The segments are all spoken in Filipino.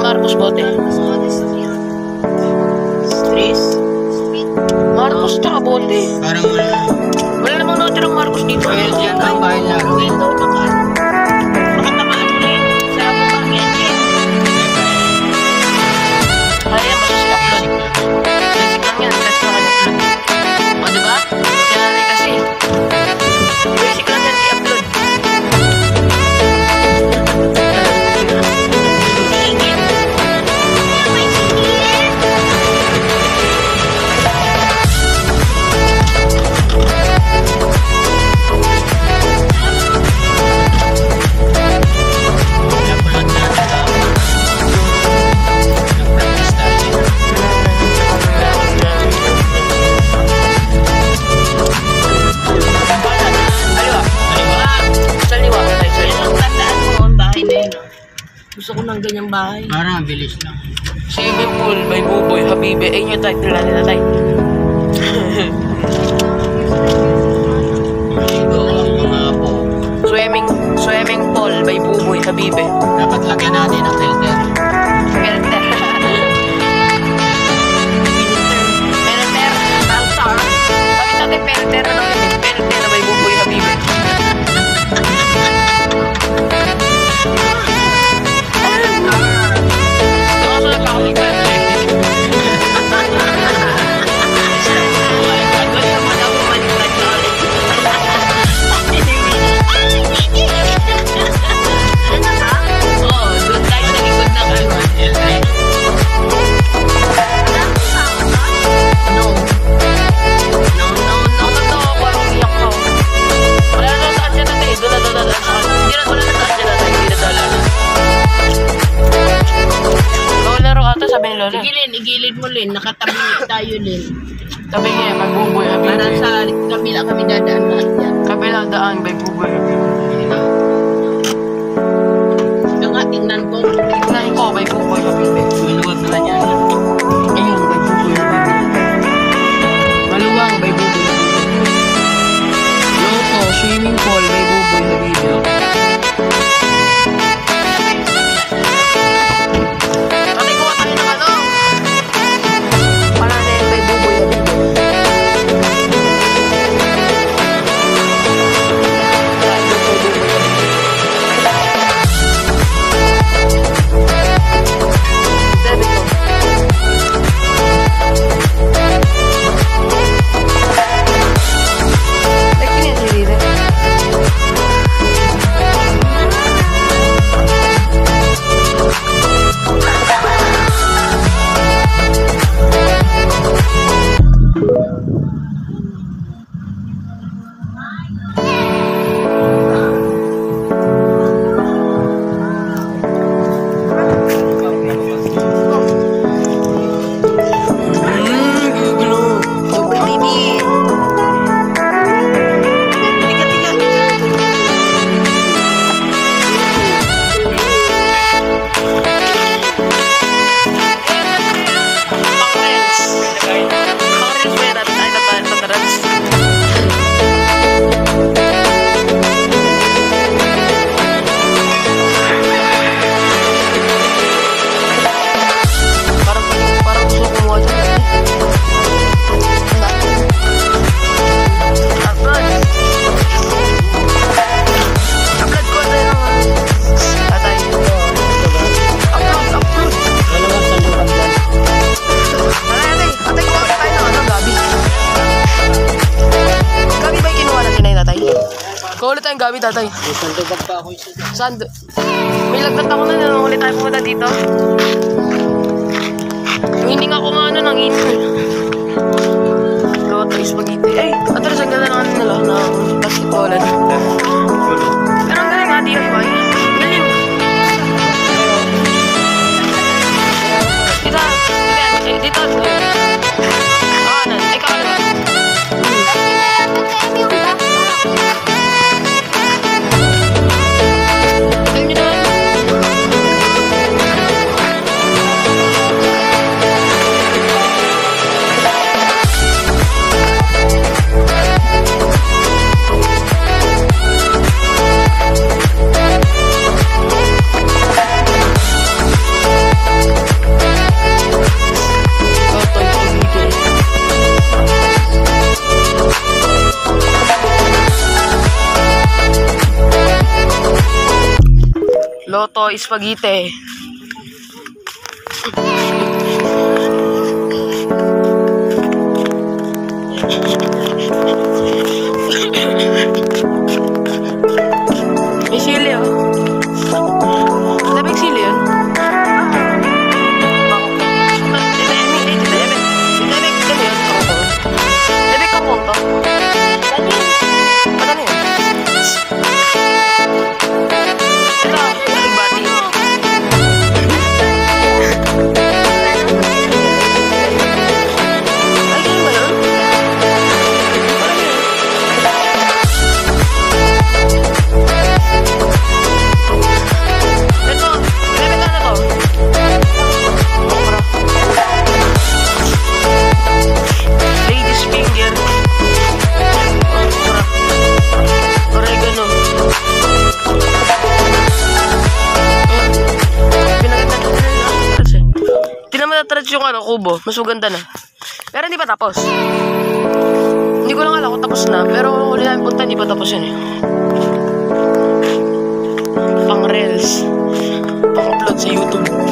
Marcos Bote. Tres. Marcos Tabote. Wala Marcos bahay. Parang bilis lang. Swimming pool by Buboy Habibi. Ayun yung title natin na tayo. Swimming, swimming pool by Buboy Habibi. Dapat lagyan na kapatid mo, Len. Nakatabi tayo, Len. Tabi niya, kay Buboy. Para sa kabila kami dadaan lahat yan. Kabila daan, kay Buboy. Sandubag pa ako isa dyan. Saan? do- May lagdat ako na nung ulit tayo pumunta dito. Yung hininga ko nga ano, nanginig. Loto, spaghetti. Eh, atras, ang ganda ng ano nila, ng basketballan. Loto, spaghetti. Mas maganda na. Pero hindi pa tapos. Hindi ko lang alam kung tapos na. Pero kung huli namin punta, hindi pa tapos yun eh. Pang reels. Pang upload sa YouTube.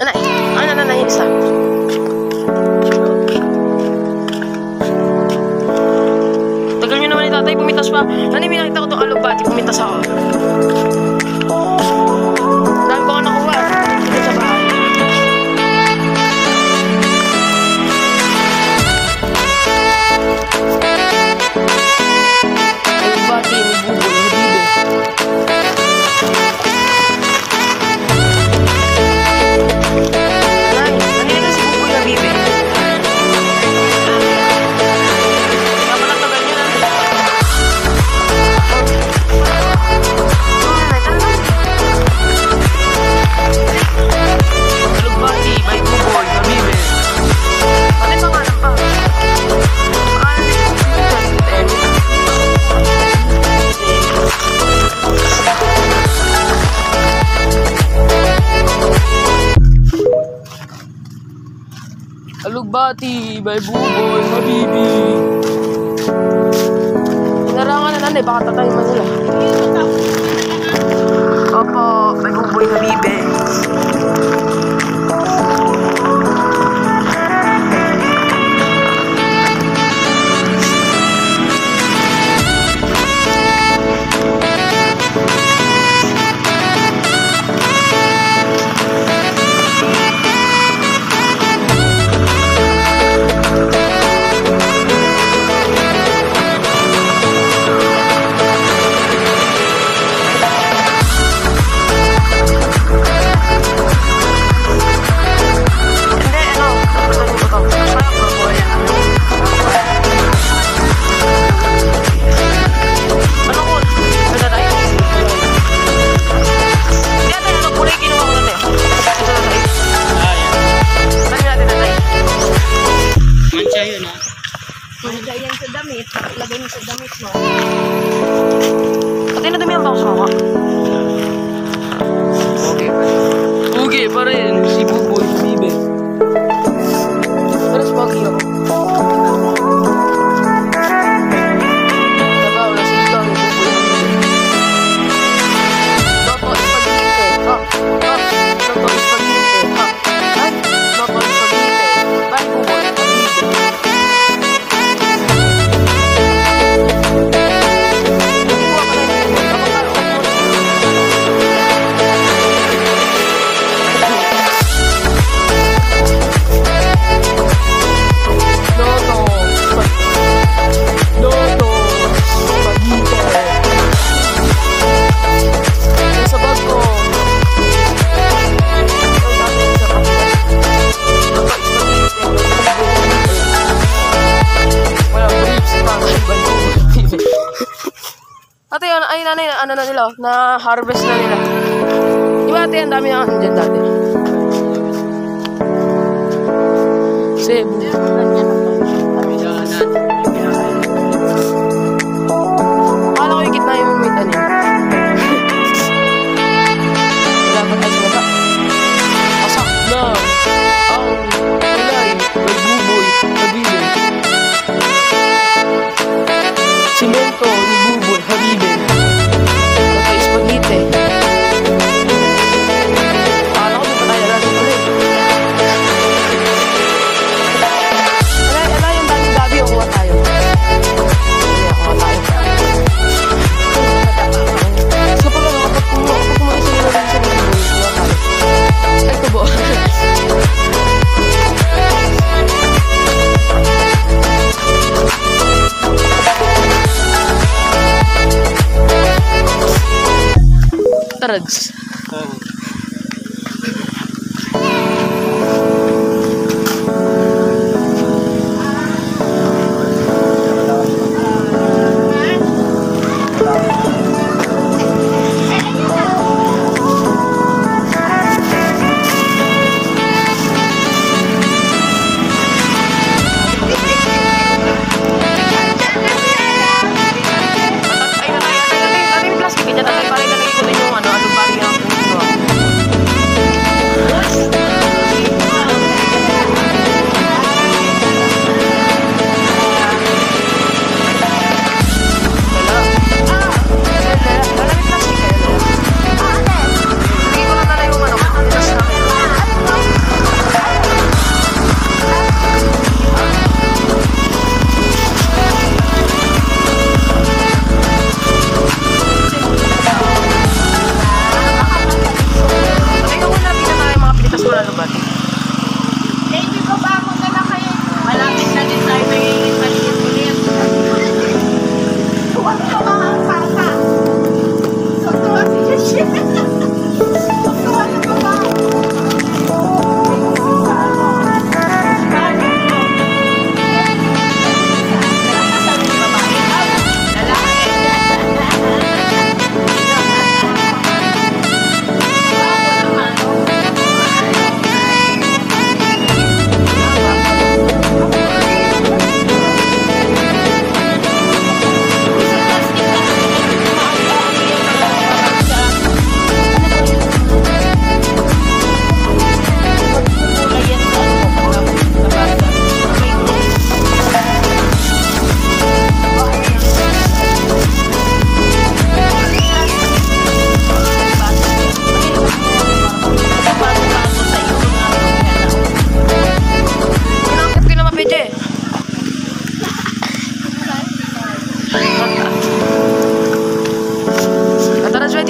Ano? Ano na lang isa? Tagal nyo naman ni tatay, pumitas pa. Ano, minakita ko itong alubati, pumitas ako. by Buboy Habibi. Inarangan na nanay, baka tatay man nila. Opo, by Buboy Habibi. harvest na nila diba ate ang dami na dyan dati Cebu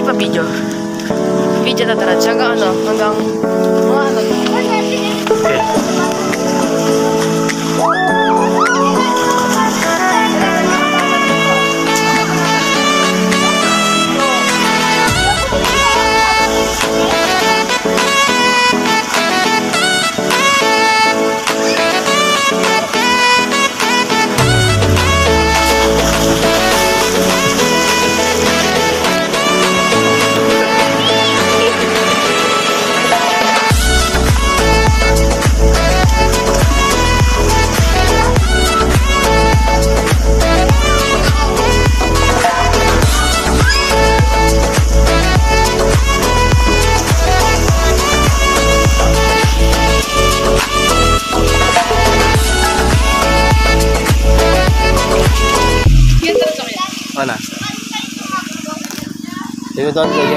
Hindi pa video. Video tatarat. Hanggang ano, hanggang mga ano. Okay. Cezayir